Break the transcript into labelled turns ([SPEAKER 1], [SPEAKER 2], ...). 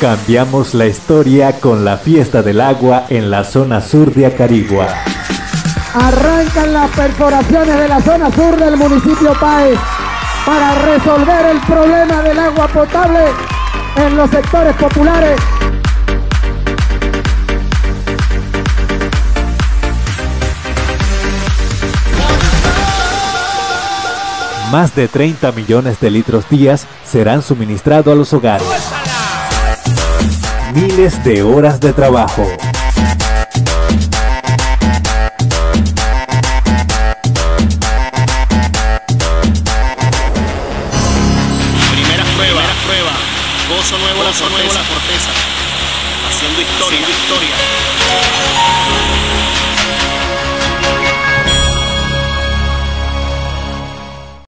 [SPEAKER 1] Cambiamos la historia con la fiesta del agua en la zona sur de Acarigua.
[SPEAKER 2] Arrancan las perforaciones de la zona sur del municipio Paez para resolver el problema del agua potable en los sectores populares.
[SPEAKER 1] Más de 30 millones de litros días serán suministrados a los hogares. Miles de horas de trabajo.
[SPEAKER 3] Primera prueba, primera prueba. Gozo nuevo, Gozo la, nuevo la fortaleza. Haciendo historia, Haciendo historia.